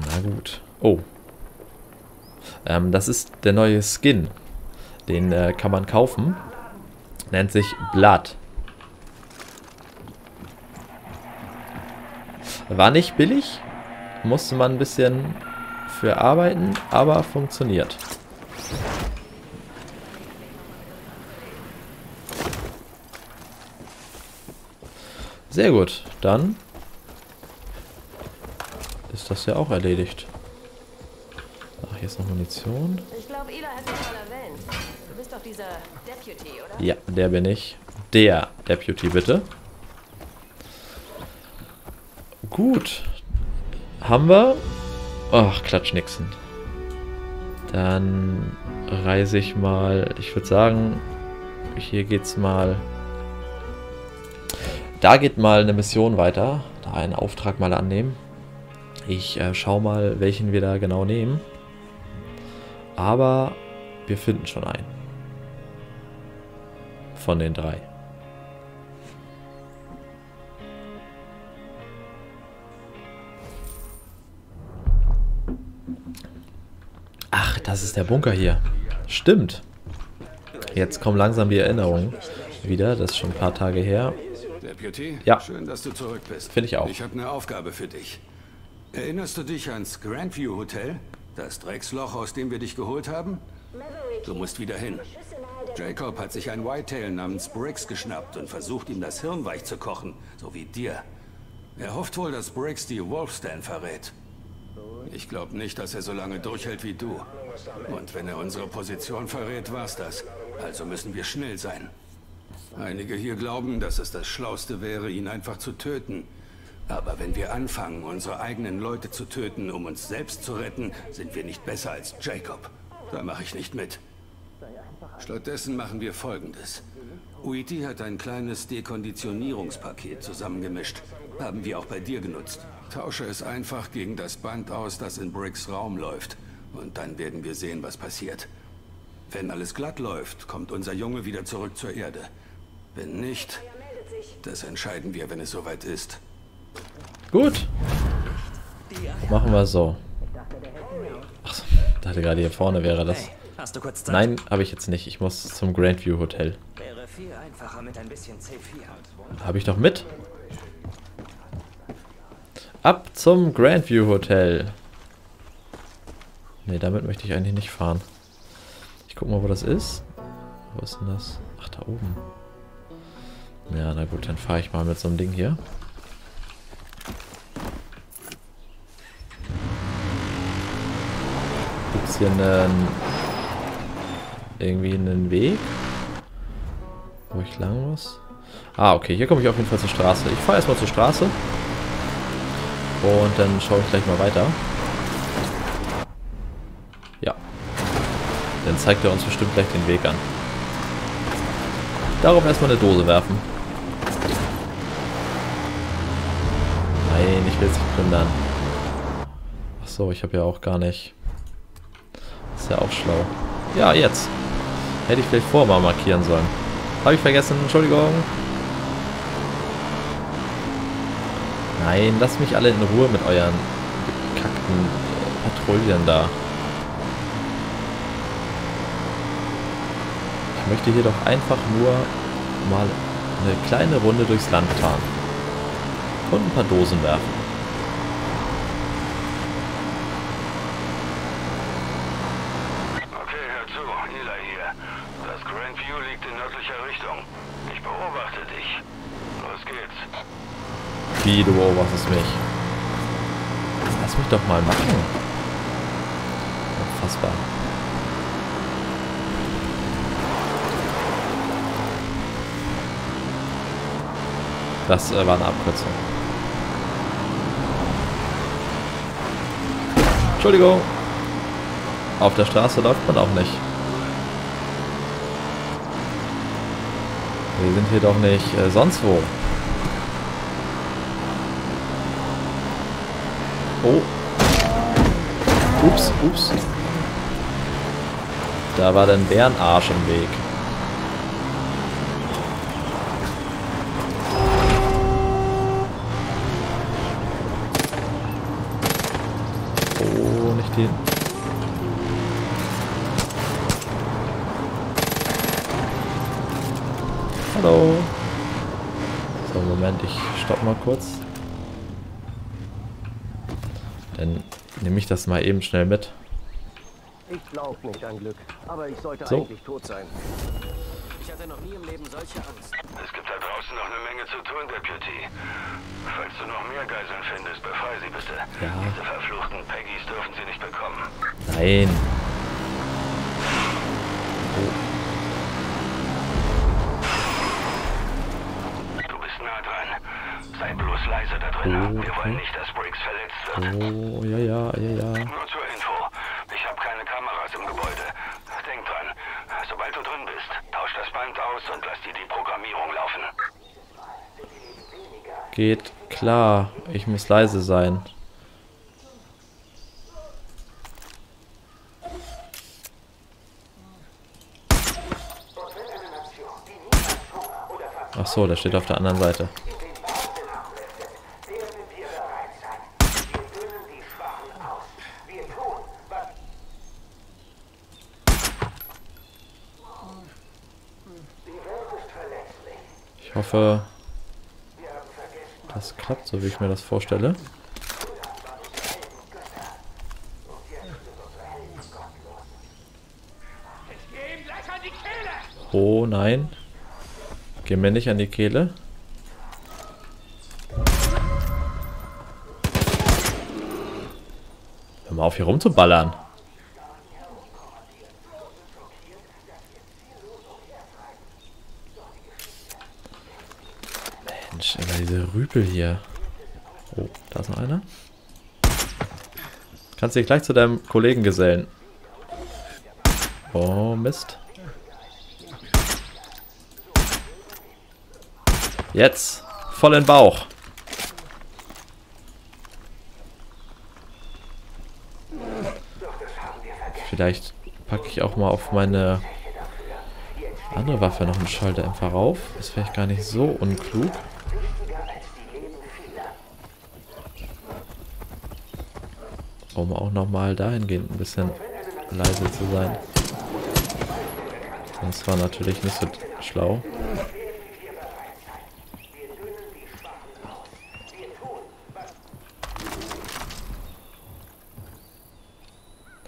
Na gut. Oh. Ähm, das ist der neue Skin. Den äh, kann man kaufen. Nennt sich Blood. War nicht billig. Musste man ein bisschen für arbeiten, aber funktioniert. Sehr gut. Dann ist das ja auch erledigt. Ach, hier ist noch Munition. Ich glaube, Ela hat mich mal erwähnt. Du bist doch dieser Deputy, oder? Ja, der bin ich. Der Deputy, bitte. Gut. Haben wir. Ach, Klatschnixen. Dann reise ich mal. Ich würde sagen, hier geht's mal. Da geht mal eine Mission weiter. Da einen Auftrag mal annehmen. Ich äh, schau mal, welchen wir da genau nehmen. Aber wir finden schon einen. Von den drei. Ach, das ist der Bunker hier. Stimmt. Jetzt kommen langsam die Erinnerungen wieder. Das ist schon ein paar Tage her. Deputy? Ja. Schön, dass du zurück bist. Finde ich auch. Ich habe eine Aufgabe für dich. Erinnerst du dich ans Grandview Hotel? Das Drecksloch, aus dem wir dich geholt haben? Du musst wieder hin. Jacob hat sich ein Whitetail namens Briggs geschnappt und versucht, ihm das Hirn weich zu kochen, so wie dir. Er hofft wohl, dass Briggs die Wolfstan verrät. Ich glaube nicht, dass er so lange durchhält wie du. Und wenn er unsere Position verrät, war's das. Also müssen wir schnell sein. Einige hier glauben, dass es das Schlauste wäre, ihn einfach zu töten. Aber wenn wir anfangen, unsere eigenen Leute zu töten, um uns selbst zu retten, sind wir nicht besser als Jacob. Da mache ich nicht mit. Stattdessen machen wir Folgendes. Uiti hat ein kleines Dekonditionierungspaket zusammengemischt. Haben wir auch bei dir genutzt. Tausche es einfach gegen das Band aus, das in Bricks Raum läuft. Und dann werden wir sehen, was passiert. Wenn alles glatt läuft, kommt unser Junge wieder zurück zur Erde. Wenn nicht, das entscheiden wir, wenn es soweit ist. Gut. Machen wir so. Ach, dachte gerade hier vorne wäre das. Nein, habe ich jetzt nicht. Ich muss zum Grandview Hotel. Wäre viel einfacher mit ein bisschen C4. Habe ich doch mit. Ab zum Grandview Hotel. Ne, damit möchte ich eigentlich nicht fahren. Ich guck mal, wo das ist. Wo ist denn das? Ach, da oben. Ja, na gut, dann fahre ich mal mit so einem Ding hier. Es hier einen, irgendwie einen Weg, wo ich lang muss? Ah, okay, hier komme ich auf jeden Fall zur Straße. Ich fahre erstmal zur Straße. Und dann schaue ich gleich mal weiter. Ja. Dann zeigt er uns bestimmt gleich den Weg an. Darauf erstmal eine Dose werfen. Nein, ich will es nicht plündern. Achso, ich habe ja auch gar nicht... Ist ja auch schlau. Ja, jetzt. Hätte ich vielleicht vorher mal markieren sollen. Habe ich vergessen, Entschuldigung. Nein, lasst mich alle in Ruhe mit euren bekackten äh, Patrouillen da. Ich möchte hier doch einfach nur mal eine kleine Runde durchs Land fahren. Und ein paar Dosen werfen. Okay, hör zu, Ela hier. Das Grandview liegt in nördlicher Richtung. Ich beobachte dich. Los geht's. Wie, du beobachtest mich. Lass mich doch mal machen. Unfassbar. Das äh, war eine Abkürzung. Entschuldigung. Auf der Straße läuft man auch nicht. Wir sind hier doch nicht äh, sonst wo. Oh. Ups. Da war ein Bärenarsch im Weg. Oh, nicht den. Hallo. So, Moment, ich stopp mal kurz. Dann nehme ich das mal eben schnell mit. Ich glaube nicht an Glück, aber ich sollte So. eigentlich tot sein. Ich hatte noch nie im Leben solche Angst. Es gibt da draußen noch eine Menge zu tun, Deputy. Falls du noch mehr Geiseln findest, befreie sie bitte. Ja. Diese verfluchten Peggys dürfen sie nicht bekommen. Nein. Du bist nah dran. Sei bloß leise da drin. Oh, Wir okay. wollen nicht, dass Briggs verletzt. Oh, ja, ja, ja, ja. Nur zur Info. Ich habe keine Kameras im Gebäude. Denk dran. Sobald du drin bist, tausch das Band aus und lass dir die Programmierung laufen. Geht klar. Ich muss leise sein. Ach so, der steht auf der anderen Seite. Ich hoffe, das klappt, so wie ich mir das vorstelle. Oh nein. Geh mir nicht an die Kehle. Hör mal auf hier rumzuballern. Rüpel hier. Oh, da ist noch einer. Kannst dich gleich zu deinem Kollegen gesellen. Oh, Mist. Jetzt. Voll in Bauch. Vielleicht packe ich auch mal auf meine andere Waffe noch einen Schalldämpfer rauf. Ist vielleicht gar nicht so unklug. Um auch nochmal dahingehend ein bisschen leise zu sein. Das war natürlich nicht so schlau.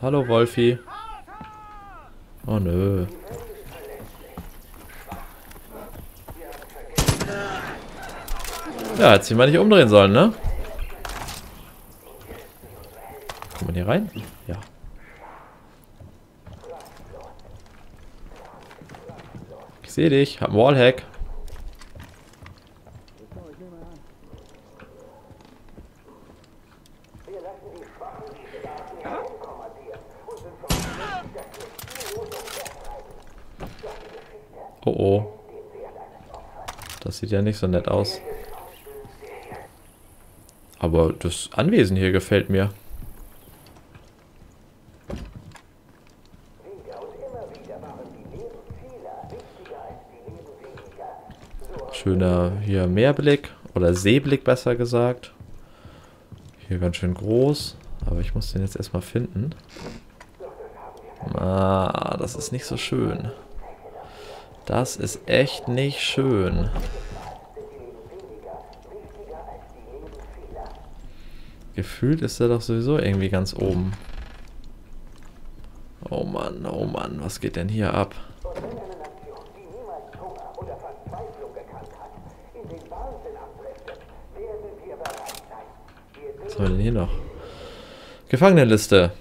Hallo Wolfi. Oh nö. Ja, hätte sich mal nicht umdrehen sollen, ne? Kommt man hier rein? Ja. Ich sehe dich, hab Wallhack. Oh oh. Das sieht ja nicht so nett aus. Aber das Anwesen hier gefällt mir. Schöner hier Meerblick oder Seeblick besser gesagt. Hier ganz schön groß, aber ich muss den jetzt erstmal finden. Ah, das ist nicht so schön. Das ist echt nicht schön. Gefühlt ist er doch sowieso irgendwie ganz oben. Oh Mann, oh Mann, was geht denn hier ab? Was haben wir denn hier noch? Gefangenenliste.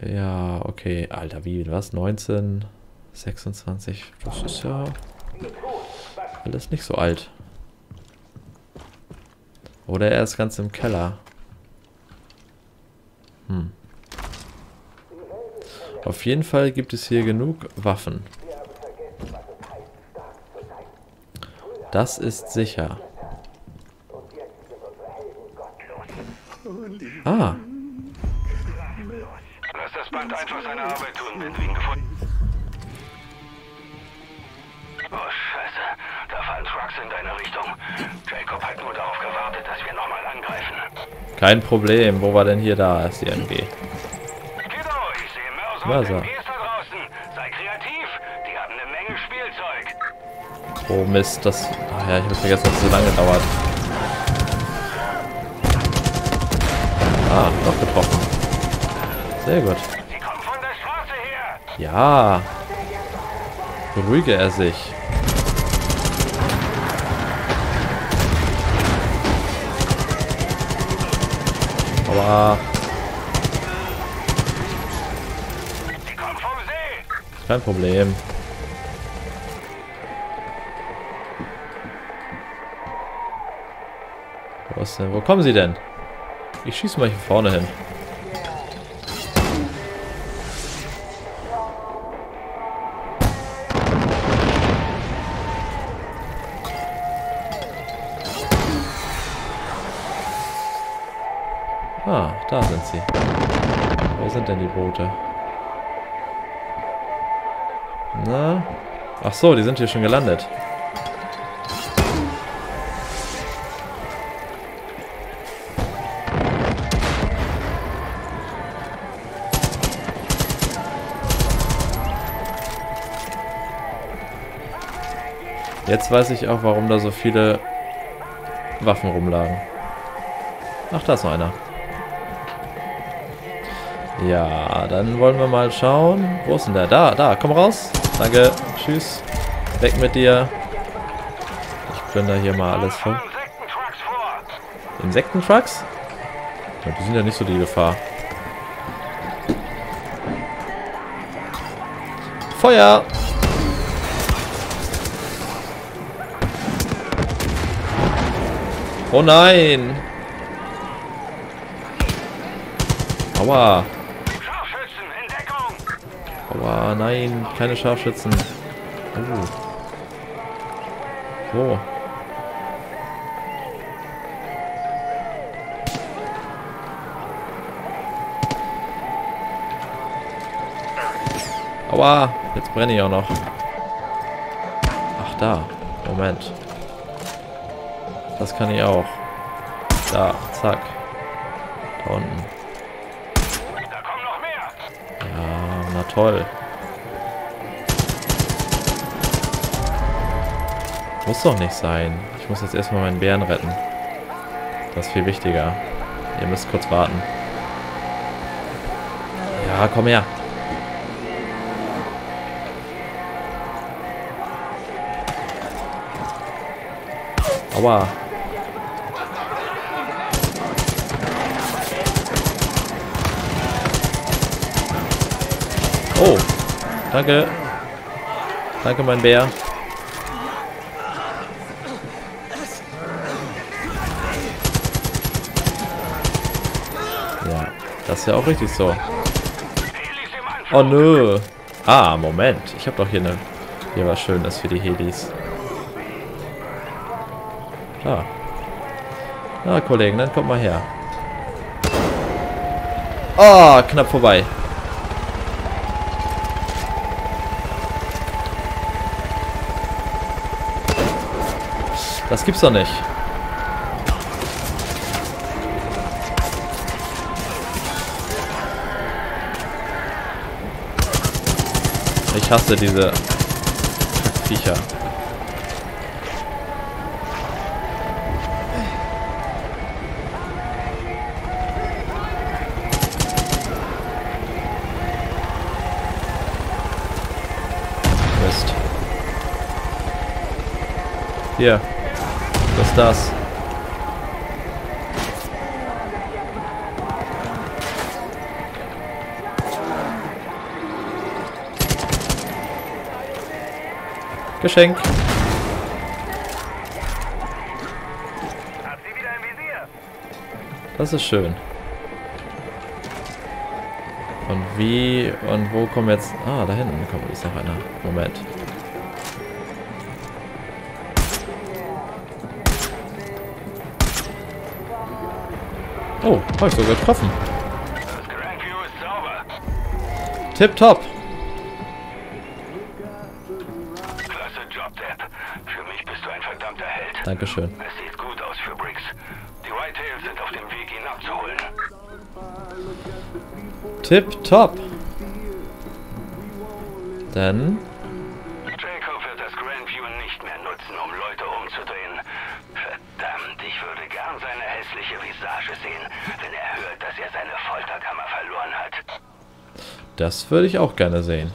Ja, okay. Alter, wie, was? 19, 26. Das ist ja alles nicht so alt. Oder er ist ganz im Keller. Hm. Auf jeden Fall gibt es hier genug Waffen. Das ist sicher. Ah, Lass das Band einfach seine Arbeit tun, wenn du ihn gefunden Oh, Scheiße. Da fahren Trucks in deine Richtung. Jacob hat nur darauf gewartet, dass wir nochmal angreifen. Kein Problem. Wo war denn hier da? Ist die MG. Kiddo, ich sehe Mörser Mörser. und MGs da draußen. Sei kreativ. Die haben eine Menge Spielzeug. Oh Mist, das... Ach ja, ich habe vergessen, dass es so lange dauert. Ah, doch getroffen. Sehr gut. Ja. Beruhige er sich. Aber kein Problem. Wo ist denn? Wo kommen sie denn? Ich schieße mal hier vorne hin. Ah, da sind sie. Wo sind denn die Boote? Na? Ach so, die sind hier schon gelandet. Jetzt weiß ich auch, warum da so viele Waffen rumlagen. Ach, da ist noch einer. Ja, dann wollen wir mal schauen. Wo ist denn der? Da, da, komm raus. Danke, tschüss. Weg mit dir. Ich plünder hier mal alles voll. Insektentrucks vor. Insektentrucks? Ja, die sind ja nicht so die Gefahr. Feuer! Oh nein! Aua! Aua, nein, keine Scharfschützen. Oh. Wo? Aua, jetzt brenne ich auch noch. Ach, da. Moment. Das kann ich auch. Da, zack. Da unten. Ja, na toll. Muss doch nicht sein. Ich muss jetzt erstmal meinen Bären retten. Das ist viel wichtiger. Ihr müsst kurz warten. Ja, komm her. Aua. Oh, danke. Danke, mein Bär. Ja, das ist ja auch richtig so. Oh nö. Ah, Moment. Ich habe doch hier eine hier was Schönes für die Helis. Ah. Na, Kollegen, dann kommt mal her. Oh, knapp vorbei. Das gibt's doch nicht. Ich hasse diese Viecher. Mist. Was ist das? Geschenk. Das ist schön. Und wie und wo kommen jetzt... Ah, da hinten kommt ist noch einer. Moment. Oh, ich sogar getroffen. Tip top. Klasse Job, Depp. Für mich bist du ein verdammter Held. Dankeschön. Es sieht gut aus für Briggs. Die Whitetails sind auf dem Weg, ihn abzuholen. Tip top. Dann Das würde ich auch gerne sehen.